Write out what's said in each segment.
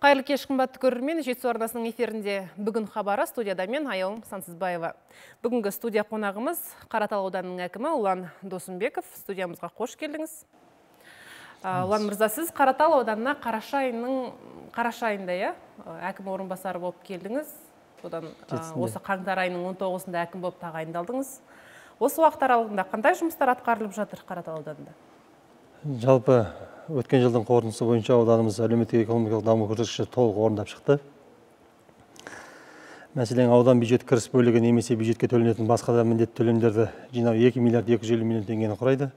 Қайырлы кеш қымбатты көрермен, Жетісу арнасының эфирінде бүгін хабары студияда мен Аяулым Сансызбаева. Бүгінгі студия қонағымыз Қаратал ауданының әкімі Ұлан Досымбеков. Студиямызға қош келдіңіз. Ұлан мырза, сіз Қаратал ауданына қараша айының қараша айында иә, әкім орынбасары болып келдіңіз. Одан осы қаңтар айының 19-ында әкім болып тағайындалдыңыз. Осы уақыт аралығында қандай жұмыстар атқарылып жатыр Қаратал ауданында? Жалпы өткен жылдың қорытындысы бойынша ауданымыз әлеуметтік экономикалық даму көрсеткіші толық орындап шықты. Мәселен аудан бюджет кіріс бөлігі немесе бюджетке төленетін басқа да міндетті төлемдерді жинау екі миллиард екі жүз елу миллион теңгені құрайды.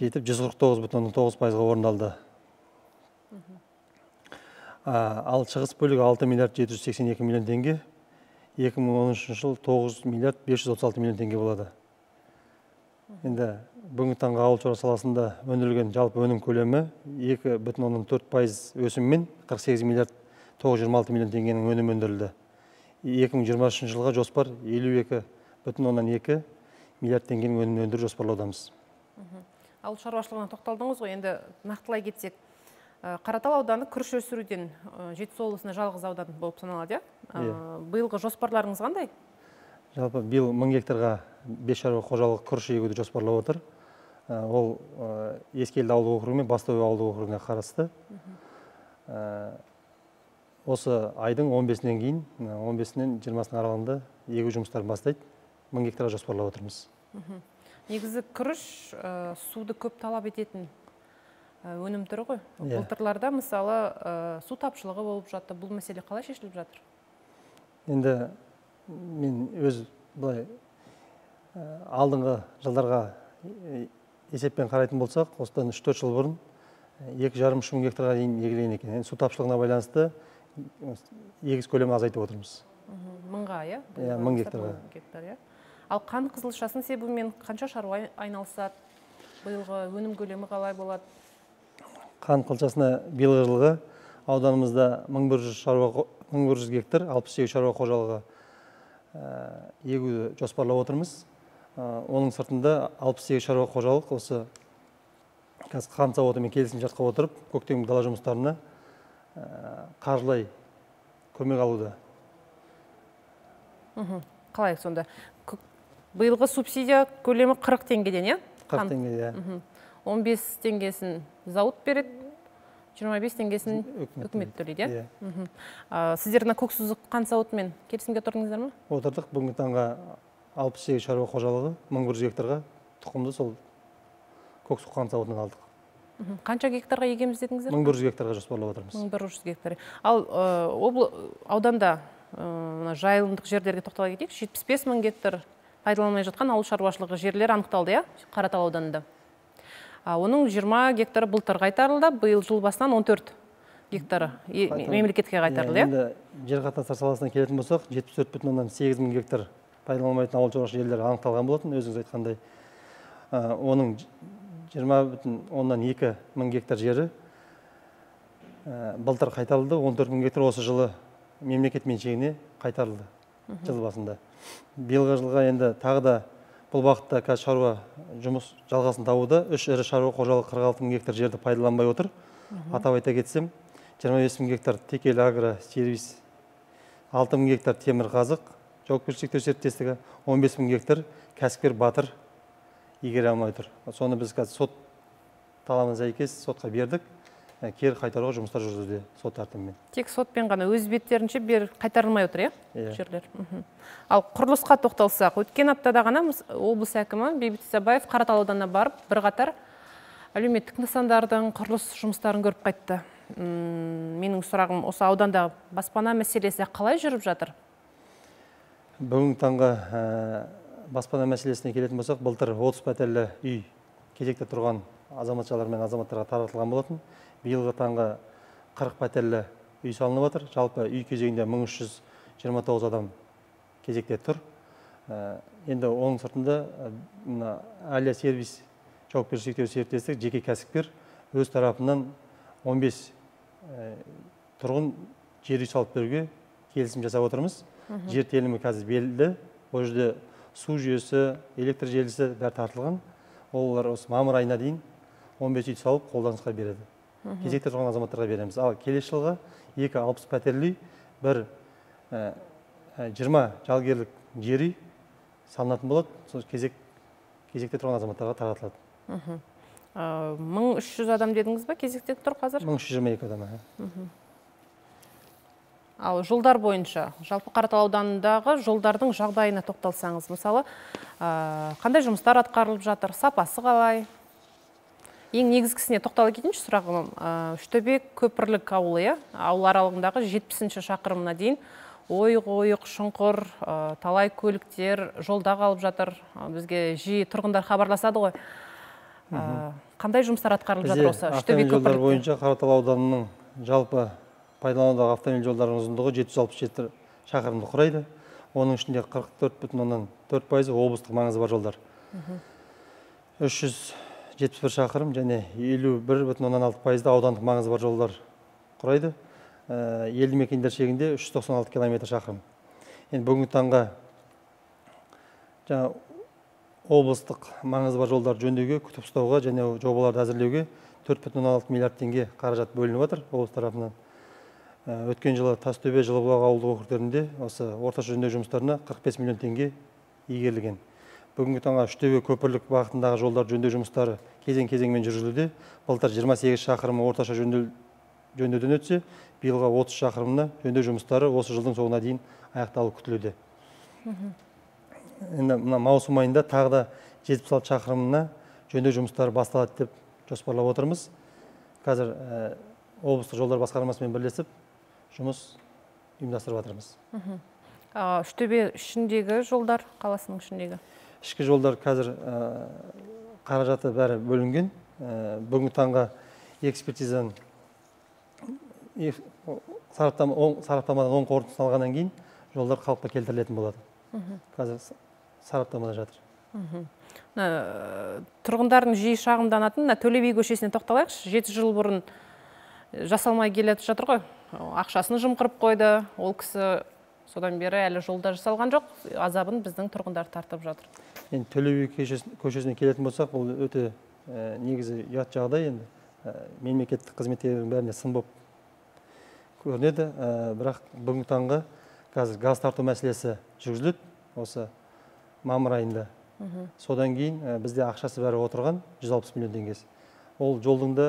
Жетіп жүз қырық тоғыз бүтін оннан тоғыз пайызға орындалды. Ал шығыс бөлігі алты миллиард жеті жүз сексен екі миллион теңге. екі мың он үшінші жыл тоғыз миллиард бес жүз отыз алты миллион теңге болады. Енді бүгінгі таңға ауыл шаруашылығы саласында өндірілген жалпы өнім көлемі екі бүтін оннан төрт пайыз өсіммен қырық сегіз миллиард тоғыз жүз жиырма алты миллион теңгенің өнімі өндірілді. Екі мың жиырма үшінші жылға жоспар елу екі бүтін оннан екі миллиард теңгенің өнімін өндіру жоспарлаудамыз. Ауыл шаруашылығына тоқталдыңыз ғой енді нақтылай кетсек. Қаратал ауданы күріш өсіруден жетісу облысында жалғыз аудан болып саналады иә? Биылғы жоспарларыңыз қандай? Жалпы биыл мың гектарға бес шаруа қожалығы күріш егуді жоспарлап отыр. Ол ескелді ауылдық округі мен бастау ауылдық округіне қарасты. Осы айдың 15-нен кейін 15-нен 20-сының аралығында егу жұмыстарын бастайды. Мың гектарға жоспарлап отырмыз. Негізі күріш суды көп талап ететін өнім түрі ғой. Былтырларда мысалы су тапшылығы болып жатты. Бұл мәселе қалай шешіліп жатыр? Енді мен өз былай алдыңғы жылдарға есеппен қарайтын болсақ осыдан үш төрт жыл бұрын екі жарым үш мың гектарға дейін егілген екен. Енді су тапшылығына байланысты егіс көлемін азайтып отырмыз. Мыңға иә? Иә мың гектарға. гектар иә? Ал қант қызылшасын себумен қанша шаруа айналысады? Биылғы өнім көлемі қалай болады? Қант қызылшасына биылғы жылғы ауданымызда мың бір жүз шаруа мың бір жүз гектар алпыс сегіз шаруа қожалығы егуді жоспарлап отырмыз. Оның сыртында алпыс сегіз шаруа қожалық осы қазір қант зауытымен келісімшартқа отырып көктемгі дала жұмыстарына қаржылай көмек алуда. Қалай сонда? Биылғы субсидия көлемі қырық теңгеден иә? қырық теңге иә. Он бес теңгесін зауыт береді. Жиырма бес теңгесін үкімет төлейді иә? Сіздер мына көксұзық қант зауытымен келісімге тұрдыңыздар ма? Отырдық. Бүгінгі таңға алпыс сегіз шаруа қожалығы мың бір жүз гектарға тұқымды сол көксу қант зауытынан алдық. Қанша гектарға егеміз дедіңіздер? Мың бір жүз гектарға жоспарлап отырмыз. Мың бір жүз гектар. Ал ауданда мына жайылымдық жерлерге тоқтала кетейік. жетпіс бес мың гектар пайдаланылмай жатқан ауыл шаруашылығы жерлер анықталды иә? Қаратал ауданында. Оның 20 гектары былтыр қайтарылды биыл жыл басынан 14 гектары. Мемлекетке қайтарылды иә енді жер қатынастар саласына келетін болсақ жетпіс төрт бүтін оннан сегіз мың гектар пайдаланылмайтын ауыл шаруашылық жерлері анықталған болатын. Өзіңіз айтқандай оның жиырма бүтін оннан екі мың гектар жері былтыр қайтарылды. он төрт мың гектар осы жылы мемлекет меншігіне қайтарылды жыл басында. Биылғы жылға енді тағы да бұл бағытта қазір шаруа жұмыс жалғасын табуда. Үш ірі шаруа қожалығы қырық алты мың гектар жерді пайдаланбай отыр. Атап айта кетсем жиырма бес мың гектар текел агро сервис алты мың гектар темір қазық жауапкершілігі шектеулі серіктестігі он бес мың гектар кәсіпкер батыр игере алмай тұр. Соны біз қазір сот талабына сәйкес сотқа бердік. Кері қайтаруға жұмыстар жүргізуде сот тәртібімен. Тек сотпен ғана өз беттерінше бер қайтарылмай отыр иә жерлер ал құрылысқа тоқталсақ өткен аптада ғана облыс әкімі бейбіт исабаев қаратал ауданына барып бірқатар әлеуметтік нысандардың құрылыс жұмыстарын көріп қайтты. Менің сұрағым осы ауданда баспана мәселесі қалай жүріп жатыр? Бүгінгі таңға баспана мәселесіне келетін болсақ былтыр отыз пәтерлі үй кезекте тұрған азаматшалар мен азаматтарға таратылған болатын. Биылғы таңға қырық пәтерлі үй салынып жатыр жалпы үй кезегінде мың үш жүз жиырма тоғыз адам кезекте тұр. Енді оның сыртында мына әлия сервис жауапкершілігі шектеулі серіктестік жеке кәсіпкер өз тарапынан 15 тұрғын жер үй салып беруге келісім жасап отырмыз. Жер телімі қазір белгілі. Ол жерде су жүйесі электр желісі бәрі тартылған. Олар осы мамыр айына дейін 15 үй салып қолданысқа береді. Кезекте тұрған азаматтарға береміз. Ал келесі жылға екі алпыс пәтерлі үй бір жиырма жалгерлік жер үй салынатын болады. Сол кезек кезекте тұрған азаматтарға таратылады мың үш жүз адам дедіңіз ба? Кезекте тұр қазір? Мың үш жүз жиырма екі адам ал жолдар бойынша жалпы қаратал ауданындағы жолдардың жағдайына тоқталсаңыз мысалы қандай жұмыстар атқарылып жатыр? Сапасы қалай? Ең негізгісіне тоқтала кетейінші сұрағым үштөбе көпірлік ауылы иә? Ауыл аралығындағы жетпісінші шақырымына дейін ойық ойық шұңқыр талай көліктер жолда қалып жатыр. Бізге жиі тұрғындар хабарласады ғой. Қандай жұмыстар атқарылып жатыр осы үштөбе жолдар бойынша қаратал ауданының жалпы пайдаланудағы автомобиль жолдарының ұзындығы жеті жүз алпыс жеті шақырымды құрайды. Оның ішінде қырық төрт бүтін оннан төрт пайызы облыстық маңызы бар жолдар. Үш жүз жетпіс бір шақырым және елу бір бүтін оннан алты пайызды аудандық маңызы бар жолдар құрайды. Э, елді мекендер шегінде 396 километр шақырым. Енді бүгінгі таңға жаңа облыстық маңызы бар жолдарды жөндеуге күтіп ұстауға және жобаларды әзірлеуге төрт бүтін оннан алты миллиард теңге қаражат бөлініп жатыр облыс тарапынан. Э, өткен жылы тастөбе жылыбұлақ ауылдық округтерінде осы орташа жөндеу жұмыстарына 45 миллион теңге игерілген. Бүгінгі таңға үштөбе көпірлік бағытындағы жолдарды жөндеу жұмыстары кезең кезеңмен жүргізілуде. Былтыр 28 шақырымы орташа жөндеу жөндеуден өтсе биылға 30 шақырымына жөндеу жұмыстары осы жылдың соңына дейін аяқталу күтілуде. Енді мына маусым айында тағы да жетпіс алты шақырымына жөндеу жұмыстары басталады деп жоспарлап отырмыз. Қазір облыстық жолдар басқармасымен бірлесіп жұмыс ұйымдастырып жатырмыз үштөбе ішіндегі жолдар қаласының ішіндегі? Ішкі жолдар қазір қаражаты бәрі бөлінген. Бүгінгі таңға экспертизаның сараптама сараптамадан оң қорытындысын алғаннан кейін жолдар қалыпқа келтірілетін болады. Қазір сараптамада жатыр. Тұрғындардың жиі шағымданатын мына төле би көшесіне тоқталайықшы. Жеті жыл бұрын жасалмай келе жатыр ғой. Ақшасын жымқырып қойды. Ол кісі содан бері әлі жолда жасалған жоқ. Азабын біздің тұрғындар тартып жатыр. Енді төле би көшесіне келетін болсақ бұл өте негізі ұят жағдай енді. Мемлекеттік қызметкерлердің бәріне сын болып көрінеді. Ә, бірақ бүгінгі таңға қазір газ тарту мәселесі жүргізіледі. Осы мамыр айында. Содан кейін ә, бізде ақшасы бәрі отырған 160 миллион теңгесі. Ол жолдың да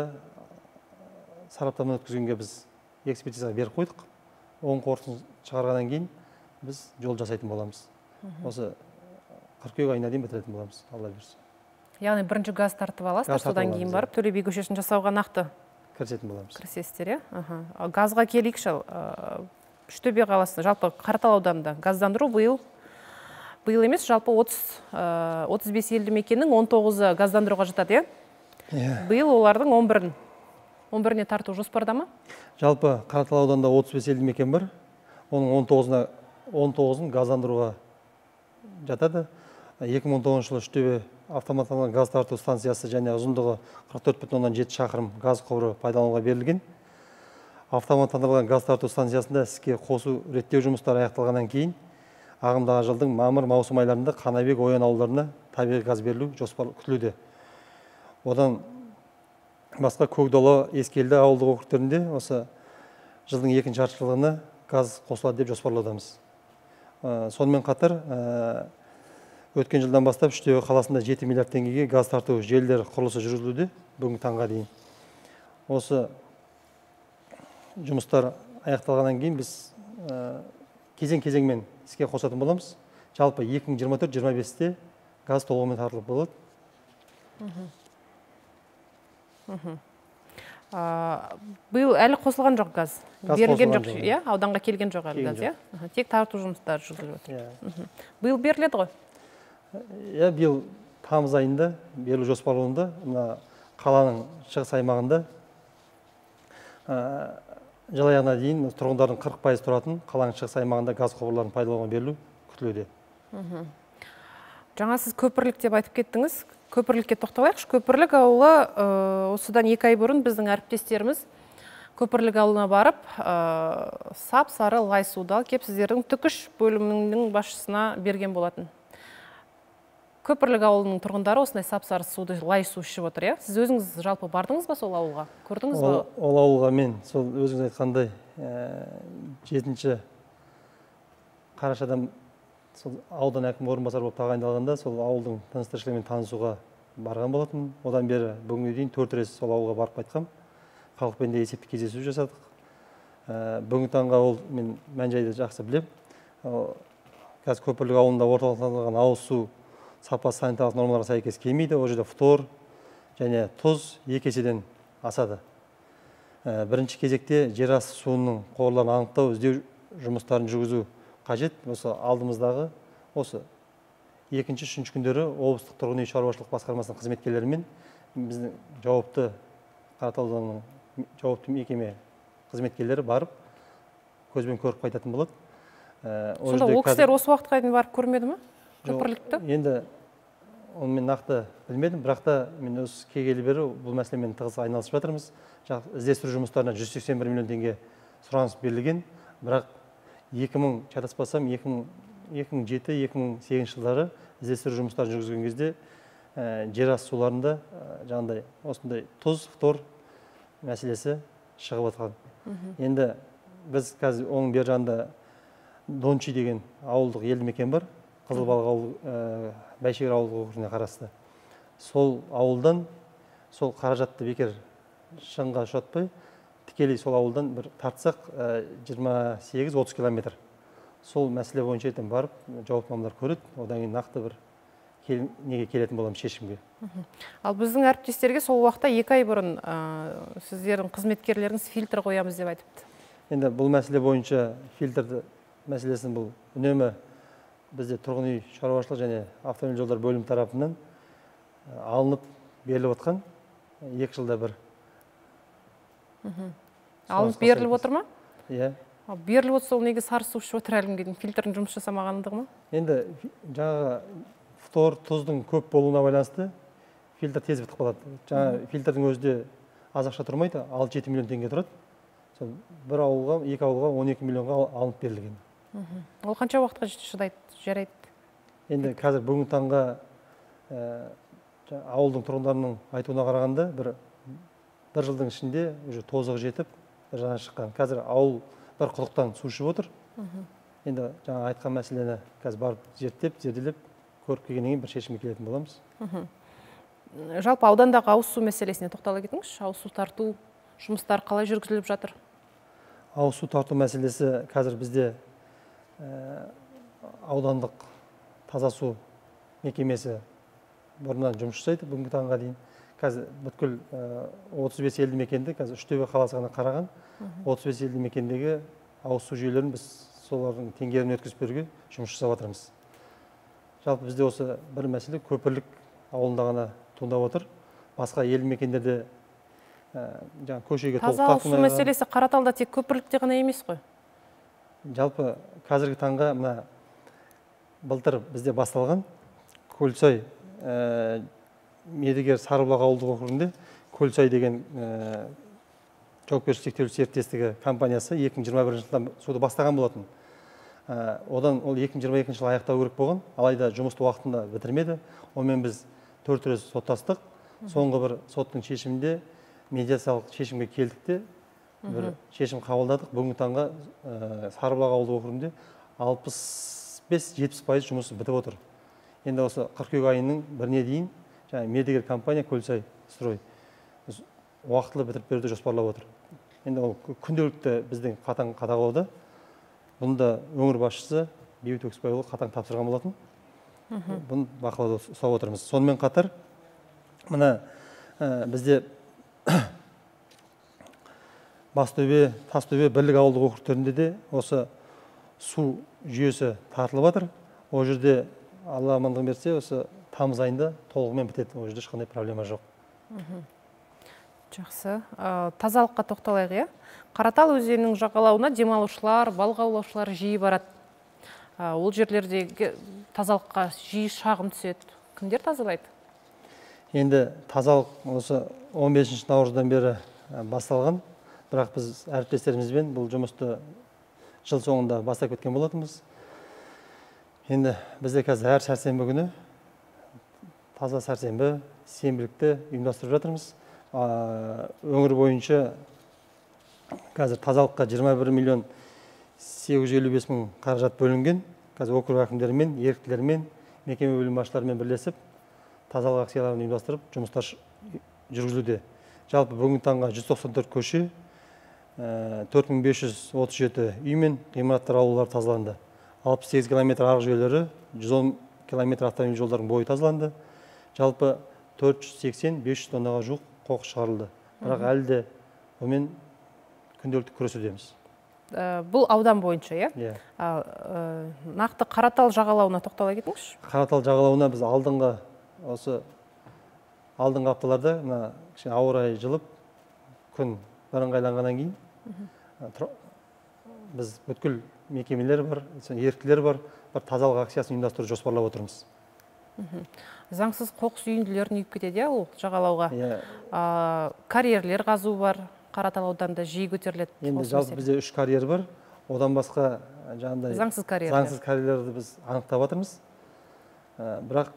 сараптама өткізгенге біз экспертизаға беріп қойдық. Оң қорытындысын шығарғаннан кейін біз жол жасайтын боламыз. Осы қыркүйек айына дейін бітіретін боламыз алла бұйырса яғни бірінші газ тартып аласыздар содан кейін барып төле би көшесін жасауға нақты кірісетін боламыз. кірісесіздер иә? Газға келейікші үштөбе қаласында жалпы қаратал ауданында газдандыру биыл биыл емес жалпы отыз отыз бес елді мекеннің он тоғызы газдандыруға жатады иә? Иә. Биыл олардың он бірін. Он біріне тарту жоспарда ма? Жалпы қаратал ауданында отыз бес елді мекен бар. Оның он тоғызына он тоғызын газдандыруға жатады. Екі мың он тоғызыншы жылы үштөбе автоматтандырылған газ тарту станциясы және ұзындығы қырық төрт бүтін оннан жеті шақырым газ құбыры пайдалануға берілген. Автоматтандырылған газ тарту станциясында іске қосу реттеу жұмыстары аяқталғаннан кейін ағымдағы жылдың мамыр маусым айларында қанабек оян ауылдарына табиғи газ берілу жоспар күтілуде. Одан басқа көкдала ескелді ауылдық округтерінде осы жылдың екінші жартыжылдығына газ қосылады деп жоспарлаудамыз. Сонымен қатар өткен жылдан бастап үштөбе қаласында жеті миллиард теңгеге газ тарту желілері құрылысы жүргізілуде бүгінгі таңға дейін. Осы жұмыстар аяқталғаннан кейін біз кезең кезеңмен іске қосатын боламыз. Жалпы 2024-25-те газ толығымен тартылып болады. Биыл әлі қосылған жоқ газ. Берілген жоқ иә? ауданға келген жоқ әлі газ иә? Тек тарту жұмыстары жүргізіліп жатыр иә. биыл беріледі ғой? Иә биыл тамыз айында берілу жоспарлануда мына қаланың шығыс аймағында жыл аяғына дейін тұрғындардың қырық пайыз тұратын қаланың шығыс аймағында газ құбырларын пайдалануға берілу күтілуде. Жаңа сіз көпірлік деп айтып кеттіңіз. Көпірлікке тоқталайықшы. Көпірлік ауылы осыдан екі ай бұрын біздің әріптестеріміз көпірлік ауылына барып сап сары лай суды алып келіп сіздердің түкіш бөлімінің басшысына берген болатын. Көпірлік ауылының тұрғындары осындай сап сары суды лай су ішіп отыр иә? Сіз өзіңіз жалпы бардыңыз ба сол ауылға? Көрдіңіз ба? Ол, ауылға мен сол өзіңіз айтқандай ә, жетінші қарашадан сол аудан әкімі орынбасары болып тағайындалғанда сол ауылдың тыныс тіршілігімен танысуға барған болатынмын одан бері бүгінге дейін төрт рет сол ауылға барып қайтқанмын халықпен де есептік кездесу жасадық. Ә, бүгінгі таңға ол мен мән жайды жақсы білемін қазір көпірлік ауылында орталықтандырылған ауыз су сапасы санитарлық нормаларға сәйкес келмейді. Ол жерде фтор және тұз екі еседен асады. Ә, бірінші кезекте жерасты суының қорларын анықтау іздеу жұмыстарын жүргізу қажет осы алдымыздағы осы екінші үшінші күндері облыстық тұрғын үй шаруашылық басқармасының қызметкерлерімен біздің жауапты қаратал ауданының жауапты мекеме қызметкерлері барып көзбен көріп қайтатын болады. Ә, сонда ол кісілер осы уақытқа дейін барып көрмеді ма? Көпірлікті енді оны мен нақты білмедім. Бірақ та мен осы келгелі бері бұл мәселемен тығыз айналысып жатырмыз. Іздестіру жұмыстарына жүз сексен бір миллион теңге сұраныс берілген. Бірақ екі мың шатаспасам екі мың екі мың жеті екі мың сегізінші жылдары іздестіру жұмыстарын жүргізген кезде ә, жерасты суларында ә, жаңағыдай осындай тұз фтор мәселесі шығып жатқан енді біз қазір оның бер жағында дончи деген ауылдық елді мекен бар. Қызылбалық ауыл ә, бәйшегір ауылдық округіне қарасты. Сол ауылдан сол қаражатты бекер шығынға ұшатпай тікелей сол ауылдан бір тартсақ жиырма сегіз отыз километр. Сол мәселе бойынша ертең барып жауапты мамандар көреді. Одан кейін нақты бір кел, неге келетін боламыз шешімге. Ал біздің әріптестерге сол уақытта екі ай бұрын ә, сіздердің қызметкерлеріңіз фильтр қоямыз деп айтыпты. Енді бұл мәселе бойынша фильтрді мәселесін бұл үнемі бізде тұрғын үй шаруашылық және автомобиль жолдар бөлімі тарапынан алынып беріліп отқан. Екі жылда бір алынып беріліп отыр ма? Иә. Ал беріліп отырса ол неге сары су ішіп отыр әлі күнге дейін? Фильтрдің жұмыс жасамағандығы ма? Енді жаңағы фтор тұздың көп болуына байланысты фильтр тез бітіп қалады. Жаңа фильтрдің өзі де аз ақша тұрмайды алты жеті миллион теңге тұрады. Сол бір ауылға екі ауылға он екі миллионға алынып берілген. Ол қанша уақытқа шыдайды жарайды? Енді қазір бүгінгі таңға ә, ауылдың тұрғындарының айтуына қарағанда бір бір жылдың ішінде уже тозығы жетіп жаңа шыққан. Қазір ауыл бір құдықтан су ішіп отыр. Енді жаңа айтқан мәселені қазір барып зерттеп зерделеп көріп келгеннен кейін бір шешімге келетін боламыз. Жалпы аудандағы ауыз су мәселесіне тоқтала кетіңізші. Ауыз су тарту жұмыстары қалай жүргізіліп жатыр? Ауыз су тарту мәселесі қазір бізде ә, аудандық таза су мекемесі бұрыннан жұмыс жасайды бүгінгі таңға дейін. Қазір бүткіл отыз бес елді мекенді қазір үштөбе қаласы ғана қараған отыз бес елді мекендегі ауыз су жүйелерін біз солардың теңгерімін өткізіп беруге жұмыс жасап жатырмыз жалпы бізде осы бір мәселе көпірлік ауылында ғана туындап отыр. Басқа елді мекендерде ә, жаңағы көшеге таза ауыз су мәселесі қараталда тек көпірлікте ғана емес қой. Жалпы қазіргі таңға мына былтыр бізде басталған көлсай ә, медігер сарыбұлақ ауылдық округінде көлсай деген ә, жауапкершілігі шектеулі серіктестігі компаниясы 2021 жылдан суды бастаған болатын. Ә, одан ол 2022 жылы аяқтау керек болған. Алайда жұмысты уақытында бітірмеді. Онымен біз төрт рет соттастық. Соңғы бір соттың шешімінде медиациялық шешімге келдік те бір шешім қабылдадық. Бүгінгі таңға ә, сарыбұлақ ауылдық округінде алпыс бес жетпіс пайыз жұмысы бітіп отыр. Енді осы қыркүйек айының біріне дейін жаңағы мердігер компания көлсай строй. Уақытылы бітіріп беруді жоспарлап отыр. Енді ол күнделікті біздің қатаң қадағалауда бұны да өңір басшысы бейбіт өксібайұлы қатаң тапсырған болатын. Бұны бақылауда ұстап отырмыз. Сонымен қатар мына ә, бізде бастөбе тастөбе бірлік ауылдық округтерінде де осы су жүйесі тартылып жатыр ол жерде алла амандығын берсе осы тамыз айында толығымен бітеді ол жерде ешқандай проблема жоқ. Жақсы. Ә, тазалыққа тоқталайық иә? Қаратал өзенінің жағалауына демалушылар балық аулаушылар жиі барады. Ә, ол жерлердегі тазалыққа жиі шағым түседі. Кімдер тазалайды? Енді тазалық осы 15 наурыздан бері басталған. Бірақ біз әріптестерімізбен бұл жұмысты жыл соңында бастап кеткен болатынбыз. Енді бізде қазір әр сәрсенбі күні таза сәрсенбі сенбілікті ұйымдастырып жатырмыз. Өңір бойынша қазір тазалыққа 21 миллион 855 мың қаражат бөлінген. Қазір округ әкімдерімен еріктілермен мекеме бөлім басшыларымен бірлесіп тазалық акцияларын ұйымдастырып жұмыстар жүргізілуде. Жалпы бүгінгі таңға 194 көше ә, 4537 үй мен ғимараттар аулалар тазаланды. 68 километр арық жүйелері 110 километр автомобиль жолдарының бойы тазаланды. Жалпы 480 500 тоннаға жуық қоқыс шығарылды. Бірақ әлі де онымен күнделікті күресудеміз. Ә, бұл аудан бойынша иә? Иә. Ә, нақты қаратал жағалауына тоқтала кетіңізші. Қаратал жағалауына біз алдыңғы осы алдыңғы апталарда мына кішкене ауа райы жылып күн бірыңғайланғаннан кейін ә, біз бүткіл мекемелер бар еріктілер бар бір тазалық акциясын ұйымдастыруды жоспарлап отырмыз. Заңсыз қоқыс үйінділерін үйіп кетеді иә ол жағалауға. Иә. Карьерлер қазу бар қаратал ауданында жиі көтеріледі енді жалпы бізде үш карьер бар. Одан басқа жаңағыдай заңсыз карьерлер заңсыз карьерлерді біз анықтап жатырмыз. Ә, бірақ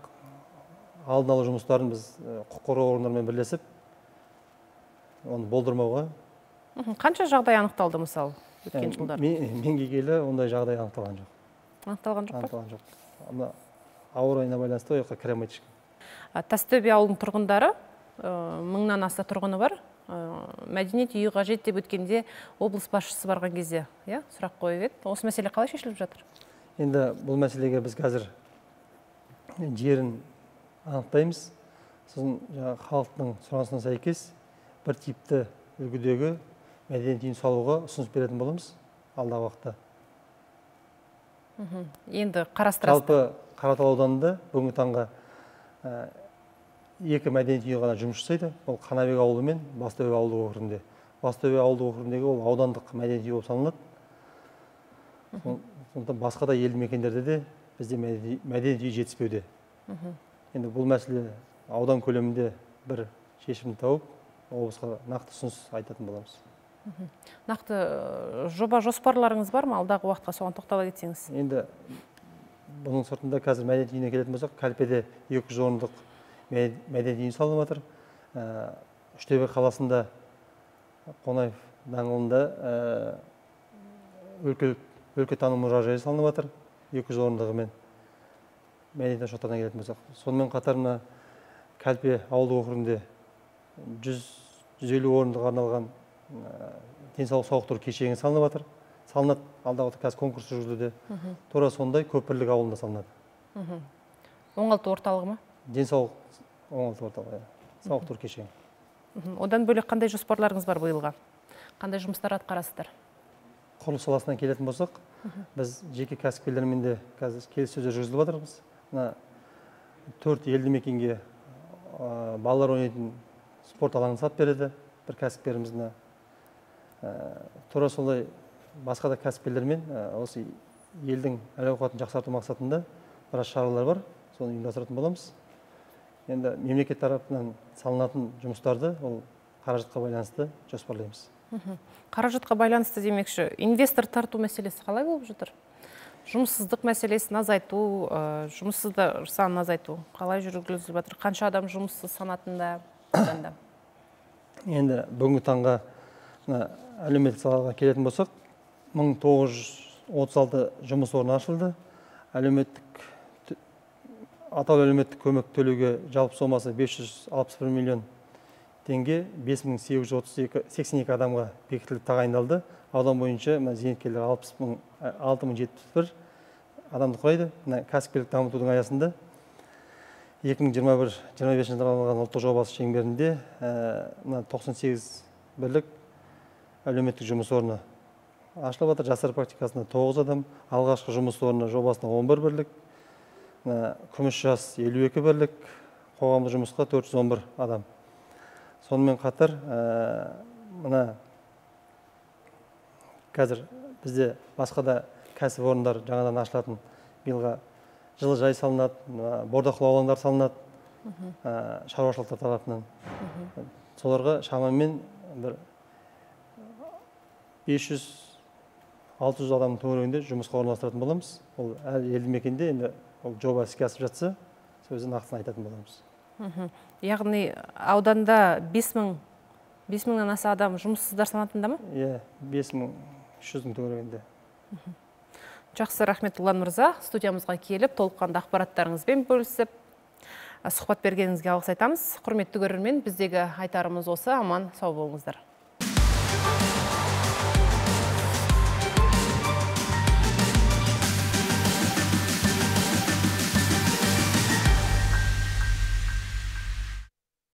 алдын алу жұмыстарын біз құқық қорғау органдарымен бірлесіп оны болдырмауға қанша жағдай анықталды мысалы өткен жылдары? мен келгелі ондай жағдай анықталған жоқ. Анықталған жоқ па? Анықталған жоқ. Ауа райына байланысты ол жаққа кіре алмайды ешкім тастөбе ауылының тұрғындары ә, мыңнан аса тұрғыны бар. Ә, мәдениет үйі қажет деп өткенде облыс басшысы барған кезде иә сұрақ қойып еді. Осы мәселе қалай шешіліп жатыр? Енді бұл мәселеге біз қазір жерін анықтаймыз. Сосын жаңағы халықтың сұранысына сәйкес бір типті үлгідегі мәдениет үйін салуға ұсыныс беретін боламыз алдағы уақытта. Енді қарастырасыздар жалпы қаратал ауданында бүгінгі таңға ә, екі мәдениет үйі ғана жұмыс жасайды. Ол қанабек ауылы мен бастөбе ауылдық округінде. Бастөбе ауылдық округіндегі ол аудандық мәдениет үйі болып саналады сондықтан басқа да елді мекендерде де бізде мәдени- мәдениет үйі жетіспеуде. Енді бұл мәселе аудан көлемінде бір шешімін тауып облысқа нақты ұсыныс айтатын боламыз. Нақты ә, жоба жоспарларыңыз бар ма? Алдағы уақытқа соған тоқтала кетсеңіз. Енді бұның сыртында қазір мәдениет үйіне келетін болсақ кәлпеде екі жүз орындық мәд- мәдениет үйі салынып жатыр Ә, үштөбе қаласында қонаев даңғылында ә, өлкелік өлкетану мұражайы салынып жатыр екі жүз орындығымен мәдениет ошақтарына келетін болсақ. Сонымен қатар мына кәлпе ауылдық округінде жүз жүз елу орындық арналған ә, денсаулық сауықтыру кешені салынып жатыр салынады. Алдағы уақытта қазір конкурс жүргізілуде тура сондай көпірлік ауылында салынады. Оңалту орталығы ма? Денсаулық оңалту орталығы иә. Сауықтыру кешені. Одан бөлек қандай жоспарларыңыз бар биылға қандай жұмыстар атқарасыздар? Құрылыс саласына келетін болсақ біз жеке кәсіпкерлермен де қазір келіссөздер жүргізіп жатырмыз мына төрт елді мекенге ә, балалар ойнайтын спорт алаңын салып береді бір кәсіпкеріміз мына. Ә, тура солай басқа да кәсіпкерлермен осы елдің әл ауқатын жақсарту мақсатында біраз шаралар бар. Соны ұйымдастыратын боламыз. Енді мемлекет тарапынан салынатын жұмыстарды ол қаражатқа байланысты жоспарлаймыз. Қаражатқа байланысты демекші инвестор тарту мәселесі қалай болып жатыр? Жұмыссыздық мәселесін азайту жұмыссыздар санын азайту қалай жүргізіліп жатыр? Қанша адам жұмыссыз санатында? Енді бүгінгі таңға мына әлеуметтік салаға келетін болсақ 1936 жұмыс орны ашылды. Әлеуметтік атаулы әлеуметтік көмек төлеуге жалпы сомасы 561 миллион теңге 5882 адамға бекітіліп тағайындалды. Аудан бойынша мына зейнеткерлер 60 мың 6071 адамды құрайды. Мына кәсіпкерлік дамытудың аясында 2021-25 жылдарға арналған ұлттық жобасы шеңберінде ә, мына 98 бірлік әлеуметтік жұмыс орны ашылып жатыр жастар практикасында 9 адам алғашқы жұмыс орны жобасында 11 бірлік күміс жас 52 бірлік қоғамдық жұмысқа 411 адам. Сонымен қатар ә, мына қазір бізде басқа да кәсіпорындар жаңадан ашылатын биылға жылыжай салынады бордақылау алаңдары салынады ә, шаруашылықтар тарапынан. Соларға шамамен бір 500-600 адамның төңірегінде жұмысқа орналастыратын боламыз. Ол әр елді мекенде енді ол жоба іске асып жатса сөзін нақтысын айтатын боламыз. Яғни ауданда 5 мың бес мыңнан аса адам жұмыссыздар санатында ма? Иә бес мың үш жүздің төңірегінде. Жақсы рахмет ұлан мырза. Студиямызға келіп толыққанды ақпараттарыңызбен бөлісіп сұхбат бергеніңізге алғыс айтамыз. Құрметті көрермен біздегі айтарымыз осы. Аман сау болыңыздар.